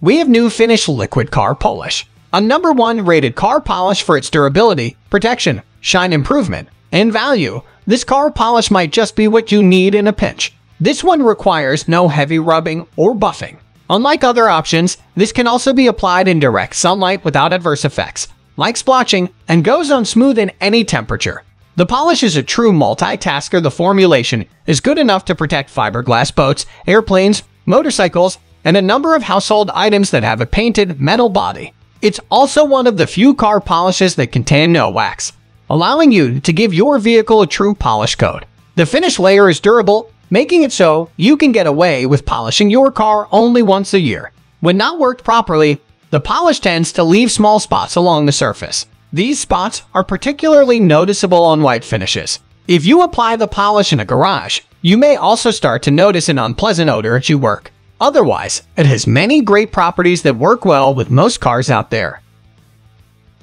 we have Nu Finish Liquid Car Polish, a number one rated car polish for its durability, protection, shine improvement, and value. This car polish might just be what you need in a pinch. This one requires no heavy rubbing or buffing. Unlike other options, this can also be applied in direct sunlight without adverse effects, like splotching, and goes on smooth in any temperature. The polish is a true multitasker. The formulation is good enough to protect fiberglass boats, airplanes, motorcycles, and a number of household items that have a painted metal body. It's also one of the few car polishes that contain no wax, allowing you to give your vehicle a true polish coat. The finish layer is durable, making it so you can get away with polishing your car only once a year. When not worked properly, the polish tends to leave small spots along the surface. These spots are particularly noticeable on white finishes. If you apply the polish in a garage, you may also start to notice an unpleasant odor as you work. Otherwise, it has many great properties that work well with most cars out there.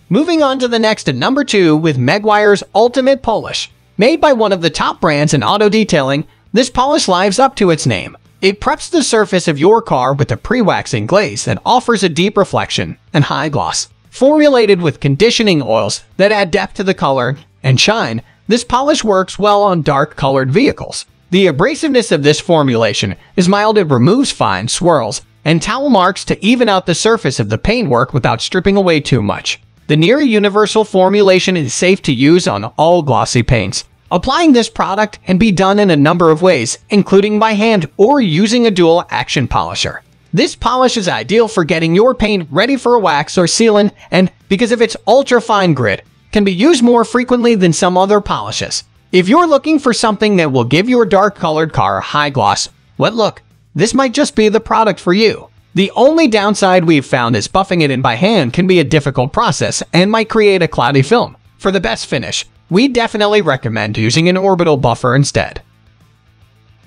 Moving on to the next at number 2 with Meguiar's Ultimate Polish. Made by one of the top brands in auto detailing, this polish lives up to its name. It preps the surface of your car with a pre-waxing glaze that offers a deep reflection and high gloss. Formulated with conditioning oils that add depth to the color and shine, this polish works well on dark-colored vehicles. The abrasiveness of this formulation is mild it removes fine swirls and towel marks to even out the surface of the paintwork without stripping away too much. The near universal formulation is safe to use on all glossy paints. Applying this product can be done in a number of ways, including by hand or using a dual action polisher. This polish is ideal for getting your paint ready for a wax or sealant and, because of its ultra-fine grit, can be used more frequently than some other polishes. If you're looking for something that will give your dark-colored car a high gloss, wet look, this might just be the product for you. The only downside we've found is buffing it in by hand can be a difficult process and might create a cloudy film. For the best finish, we definitely recommend using an orbital buffer instead.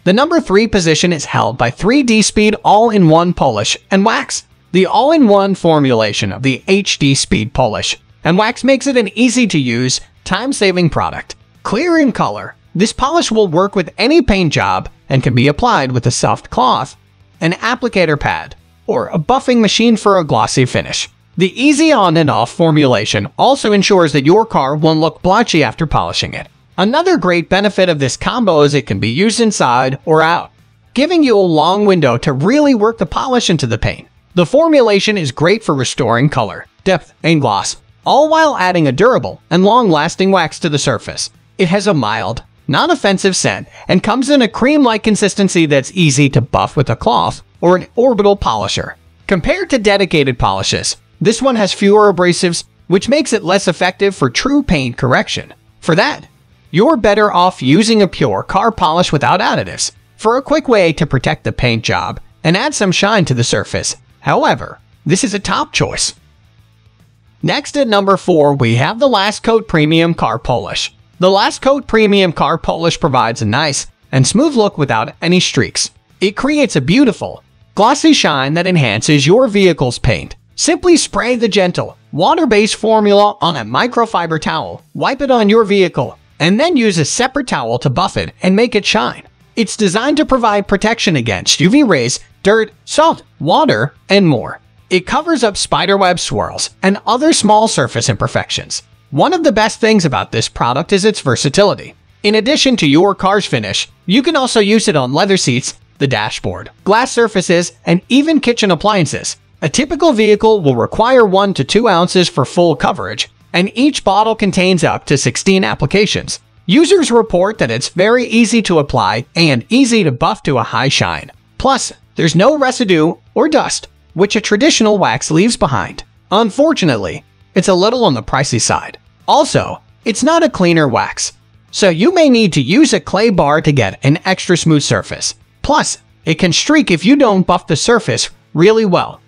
The number 3 position is held by 3D Speed All-in-One Polish and Wax. The all-in-one formulation of the HD Speed Polish and Wax makes it an easy-to-use, time-saving product. Clear in color, this polish will work with any paint job and can be applied with a soft cloth, an applicator pad, or a buffing machine for a glossy finish. The easy on and off formulation also ensures that your car won't look blotchy after polishing it. Another great benefit of this combo is it can be used inside or out, giving you a long window to really work the polish into the paint. The formulation is great for restoring color, depth, and gloss, all while adding a durable and long-lasting wax to the surface. It has a mild, non-offensive scent and comes in a cream-like consistency that's easy to buff with a cloth or an orbital polisher. Compared to dedicated polishes, this one has fewer abrasives, which makes it less effective for true paint correction. For that, you're better off using a pure car polish without additives for a quick way to protect the paint job and add some shine to the surface. However, this is a top choice. Next at number 4, we have the Last Coat Premium Car Polish. The Last Coat Premium Car Polish provides a nice and smooth look without any streaks. It creates a beautiful, glossy shine that enhances your vehicle's paint. Simply spray the gentle, water-based formula on a microfiber towel, wipe it on your vehicle, and then use a separate towel to buff it and make it shine. It's designed to provide protection against UV rays, dirt, salt, water, and more. It covers up spiderweb swirls and other small surface imperfections. One of the best things about this product is its versatility. In addition to your car's finish, you can also use it on leather seats, the dashboard, glass surfaces, and even kitchen appliances. A typical vehicle will require 1 to 2 ounces for full coverage, and each bottle contains up to 16 applications. Users report that it's very easy to apply and easy to buff to a high shine. Plus, there's no residue or dust, which a traditional wax leaves behind. Unfortunately, it's a little on the pricey side. Also, it's not a cleaner wax, so you may need to use a clay bar to get an extra smooth surface. Plus, it can streak if you don't buff the surface really well.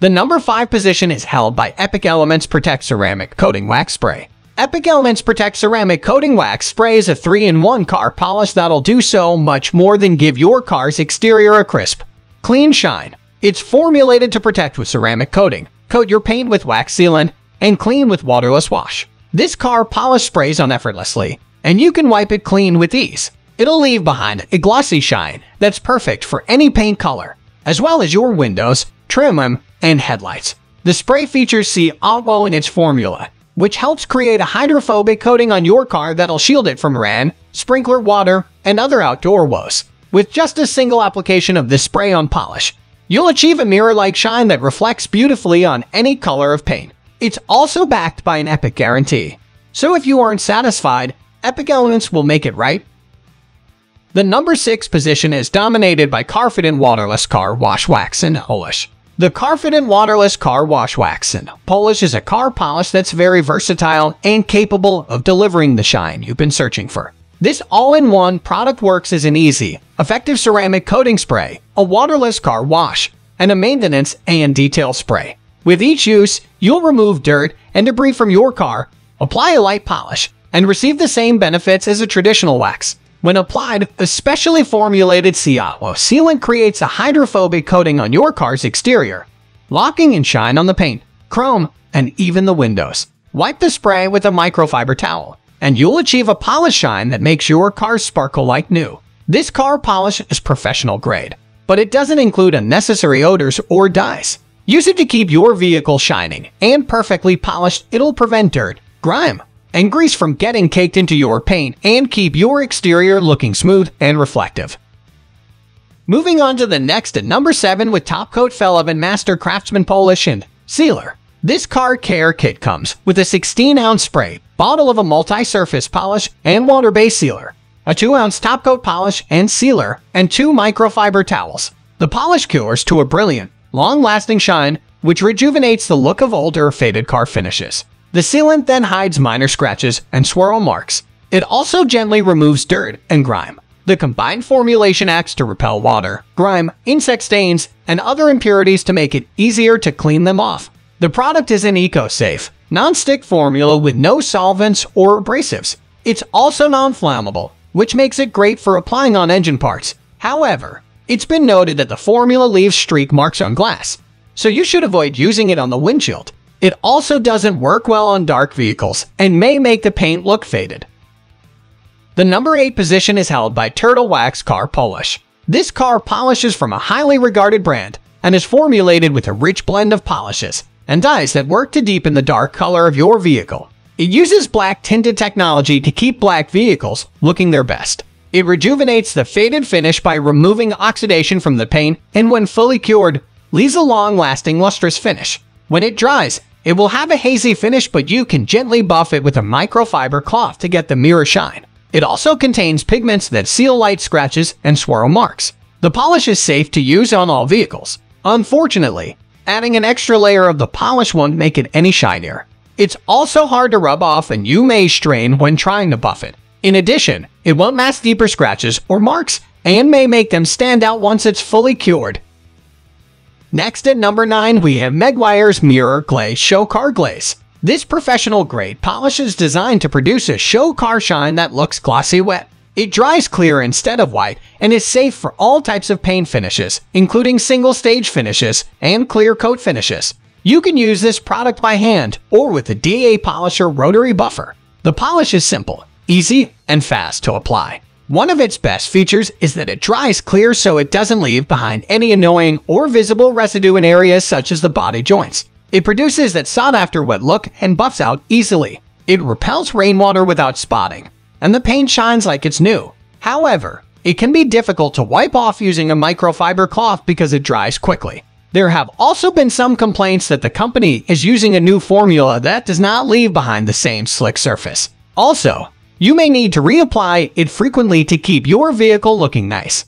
The number 5 position is held by Epic Elements Protect Ceramic Coating Wax Spray. Epic Elements Protect Ceramic Coating Wax Spray is a 3-in-1 car polish that'll do so much more than give your car's exterior a crisp, clean shine. It's formulated to protect with ceramic coating, coat your paint with wax sealant, and clean with waterless wash. This car polish sprays on effortlessly, and you can wipe it clean with ease. It'll leave behind a glossy shine that's perfect for any paint color, as well as your windows, trim and headlights. The spray features C-Aqua in its formula, which helps create a hydrophobic coating on your car that'll shield it from rain, sprinkler water, and other outdoor woes. With just a single application of this spray-on polish, you'll achieve a mirror-like shine that reflects beautifully on any color of paint. It's also backed by an Epic guarantee. So if you aren't satisfied, Epic Elements will make it right. The number 6 position is dominated by Carfidant Waterless Car Wash Wax in Polish. The Carfidant Waterless Car Wash Wax in Polish is a car polish that's very versatile and capable of delivering the shine you've been searching for. This all-in-one product works as an easy, effective ceramic coating spray, a waterless car wash, and a maintenance and detail spray. With each use, you'll remove dirt and debris from your car, apply a light polish, and receive the same benefits as a traditional wax. When applied, a specially formulated sealant creates a hydrophobic coating on your car's exterior, locking in shine on the paint, chrome, and even the windows. Wipe the spray with a microfiber towel, and you'll achieve a polish shine that makes your car sparkle like new. This car polish is professional grade, but it doesn't include unnecessary odors or dyes. Use it to keep your vehicle shining and perfectly polished. It'll prevent dirt, grime, and grease from getting caked into your paint and keep your exterior looking smooth and reflective. Moving on to the next at number 7 with TopCoat F11 Master Craftsman Polish and Sealer. This car care kit comes with a 16-ounce spray, bottle of a multi-surface polish, and water-based sealer, a 2-ounce top coat polish and sealer, and two microfiber towels. The polish cures to a brilliant, long-lasting shine, which rejuvenates the look of older, faded car finishes. The sealant then hides minor scratches and swirl marks. It also gently removes dirt and grime. The combined formulation acts to repel water, grime, insect stains, and other impurities to make it easier to clean them off. The product is an eco-safe, non-stick formula with no solvents or abrasives. It's also non-flammable, which makes it great for applying on engine parts. However, it's been noted that the formula leaves streak marks on glass, so you should avoid using it on the windshield. It also doesn't work well on dark vehicles and may make the paint look faded. The number 8 position is held by Turtle Wax Car Polish. This car polishes from a highly regarded brand and is formulated with a rich blend of polishes and dyes that work to deepen the dark color of your vehicle. It uses black tinted technology to keep black vehicles looking their best. It rejuvenates the faded finish by removing oxidation from the paint and when fully cured, leaves a long-lasting lustrous finish. When it dries, it will have a hazy finish but you can gently buff it with a microfiber cloth to get the mirror shine. It also contains pigments that seal light scratches and swirl marks. The polish is safe to use on all vehicles. Unfortunately, adding an extra layer of the polish won't make it any shinier. It's also hard to rub off and you may strain when trying to buff it. In addition, it won't mask deeper scratches or marks and may make them stand out once it's fully cured. Next at number 9 we have Meguiar's Mirror Glaze Show Car Glaze. This professional grade polish is designed to produce a show car shine that looks glossy wet. It dries clear instead of white and is safe for all types of paint finishes, including single stage finishes and clear coat finishes. You can use this product by hand or with a DA Polisher rotary buffer. The polish is simple easy, and fast to apply. One of its best features is that it dries clear so it doesn't leave behind any annoying or visible residue in areas such as the body joints. It produces that sought-after wet look and buffs out easily. It repels rainwater without spotting, and the paint shines like it's new. However, it can be difficult to wipe off using a microfiber cloth because it dries quickly. There have also been some complaints that the company is using a new formula that does not leave behind the same slick surface. Also, you may need to reapply it frequently to keep your vehicle looking nice.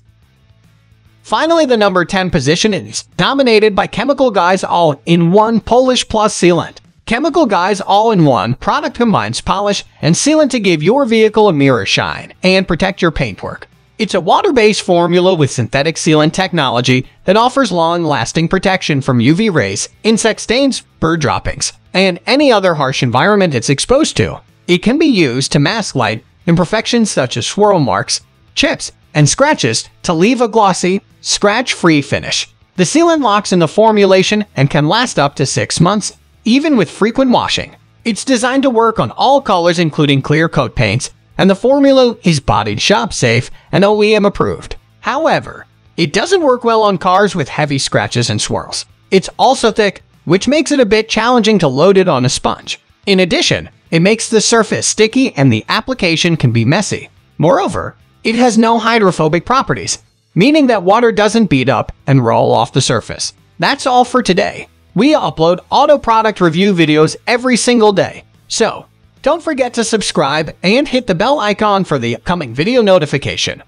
Finally, the number 10 position is dominated by Chemical Guys All-in-One Polish Plus Sealant. Chemical Guys All-in-One product combines polish and sealant to give your vehicle a mirror shine and protect your paintwork. It's a water-based formula with synthetic sealant technology that offers long-lasting protection from UV rays, insect stains, bird droppings, and any other harsh environment it's exposed to. It can be used to mask light imperfections such as swirl marks, chips, and scratches to leave a glossy, scratch-free finish. The sealant locks in the formulation and can last up to 6 months, even with frequent washing. It's designed to work on all colors including clear coat paints, and the formula is bodied shop safe and OEM approved. However, it doesn't work well on cars with heavy scratches and swirls. It's also thick, which makes it a bit challenging to load it on a sponge. In addition, it makes the surface sticky and the application can be messy. Moreover, it has no hydrophobic properties, meaning that water doesn't beat up and roll off the surface. That's all for today. We upload auto product review videos every single day. So, don't forget to subscribe and hit the bell icon for the upcoming video notification.